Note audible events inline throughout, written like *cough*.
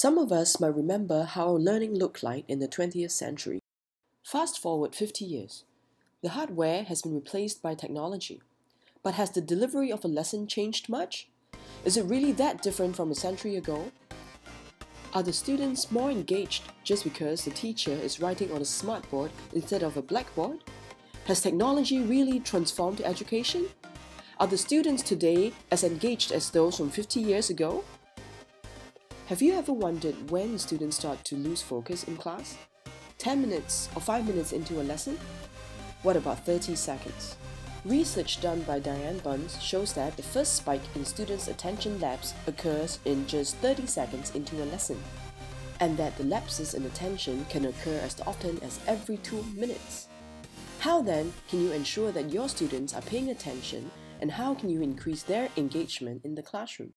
Some of us might remember how learning looked like in the 20th century. Fast forward 50 years. The hardware has been replaced by technology. But has the delivery of a lesson changed much? Is it really that different from a century ago? Are the students more engaged just because the teacher is writing on a smartboard instead of a blackboard? Has technology really transformed education? Are the students today as engaged as those from 50 years ago? Have you ever wondered when students start to lose focus in class? 10 minutes or 5 minutes into a lesson? What about 30 seconds? Research done by Diane Bunce shows that the first spike in students' attention lapse occurs in just 30 seconds into a lesson, and that the lapses in attention can occur as often as every 2 minutes. How then can you ensure that your students are paying attention and how can you increase their engagement in the classroom?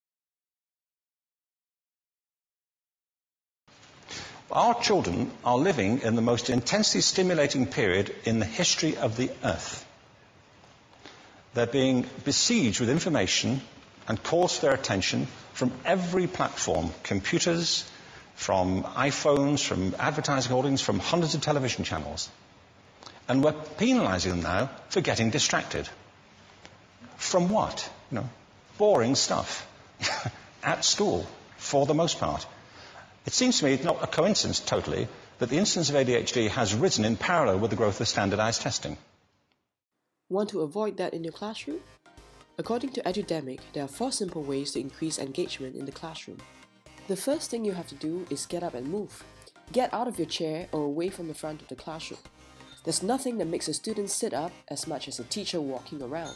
Our children are living in the most intensely stimulating period in the history of the earth. They're being besieged with information and calls for their attention from every platform computers, from iPhones, from advertising holdings, from hundreds of television channels. And we're penalizing them now for getting distracted. From what? You know, boring stuff *laughs* at school, for the most part. It seems to me it's not a coincidence totally that the incidence of ADHD has risen in parallel with the growth of standardized testing. Want to avoid that in your classroom? According to Edudemic, there are four simple ways to increase engagement in the classroom. The first thing you have to do is get up and move. Get out of your chair or away from the front of the classroom. There's nothing that makes a student sit up as much as a teacher walking around.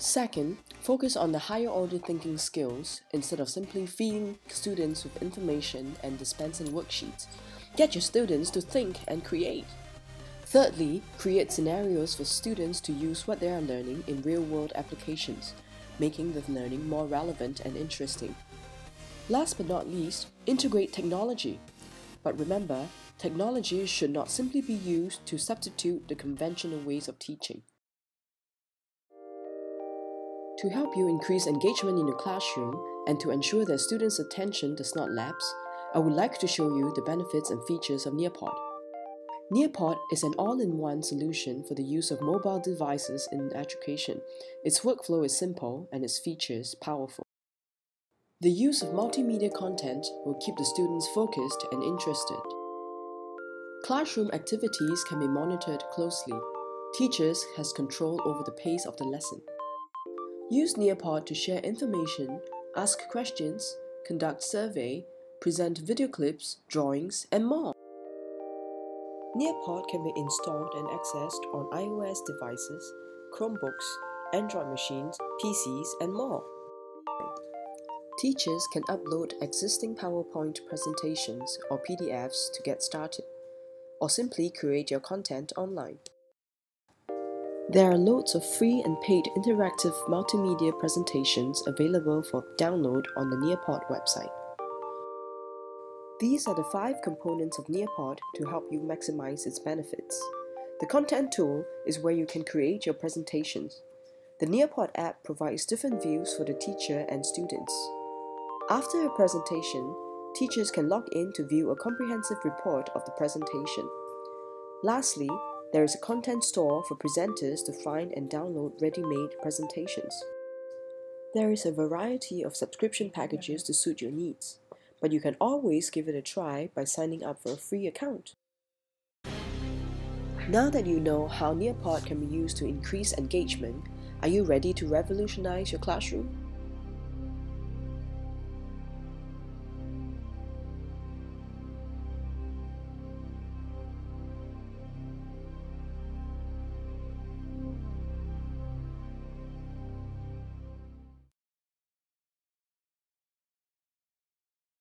Second, focus on the higher order thinking skills instead of simply feeding students with information and dispensing worksheets. Get your students to think and create. Thirdly, create scenarios for students to use what they are learning in real world applications, making the learning more relevant and interesting. Last but not least, integrate technology. But remember, technology should not simply be used to substitute the conventional ways of teaching. To help you increase engagement in your classroom and to ensure that students' attention does not lapse, I would like to show you the benefits and features of Nearpod. Nearpod is an all-in-one solution for the use of mobile devices in education. Its workflow is simple and its features powerful. The use of multimedia content will keep the students focused and interested. Classroom activities can be monitored closely. Teachers has control over the pace of the lesson. Use Nearpod to share information, ask questions, conduct survey, present video clips, drawings, and more. Nearpod can be installed and accessed on iOS devices, Chromebooks, Android machines, PCs, and more. Teachers can upload existing PowerPoint presentations or PDFs to get started, or simply create your content online. There are loads of free and paid interactive multimedia presentations available for download on the Nearpod website. These are the five components of Nearpod to help you maximize its benefits. The content tool is where you can create your presentations. The Nearpod app provides different views for the teacher and students. After a presentation, teachers can log in to view a comprehensive report of the presentation. Lastly, there is a content store for presenters to find and download ready-made presentations. There is a variety of subscription packages to suit your needs, but you can always give it a try by signing up for a free account. Now that you know how Nearpod can be used to increase engagement, are you ready to revolutionize your classroom?